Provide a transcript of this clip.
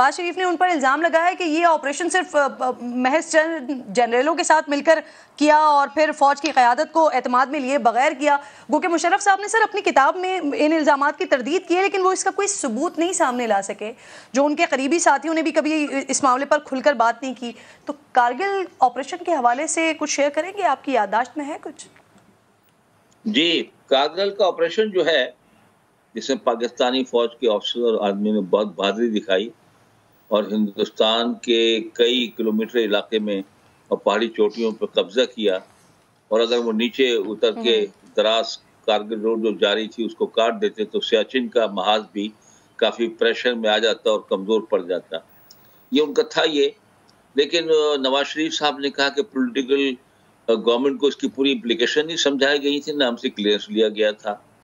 शहबाज शरीफ ने उन पर इल्ज़ाम लगाया कि ये ऑपरेशन सिर्फ़ महज चंद जनरलों के साथ मिलकर किया और फिर फौज की क़्यादत को एतमाद में लिए बगैर किया। गो कि मुशरफ साहब ने सर अपनी किताब में इन इल्ज़ाम की तरदीद की है, लेकिन वो इसका कोई सबूत नहीं सामने ला सके, जो उनके करीबी साथियों ने भी कभी इस मामले पर खुलकर बात नहीं की। तो कारगिल ऑपरेशन के हवाले से कुछ शेयर करेंगे आपकी यादाश्त में है कुछ? जी, कारगिल का ऑपरेशन जो है, जिसमें पाकिस्तानी फौज के ऑफिसर और आदमी ने बहुत बहादुरी दिखाई और हिंदुस्तान के कई किलोमीटर इलाके में और पहाड़ी चोटियों पर कब्जा किया और अगर वो नीचे उतर के हम्म। दराज कारगिल रोड जो जारी थी उसको काट देते तो सियाचिन का महाज भी काफ़ी प्रेशर में आ जाता और कमज़ोर पड़ जाता। ये उनका था ये। लेकिन नवाज़ शरीफ साहब ने कहा कि पॉलिटिकल गवर्नमेंट को इसकी पूरी इम्प्लीकेशन नहीं समझाई गई थी ना हमसे क्लियरेंस लिया गया था।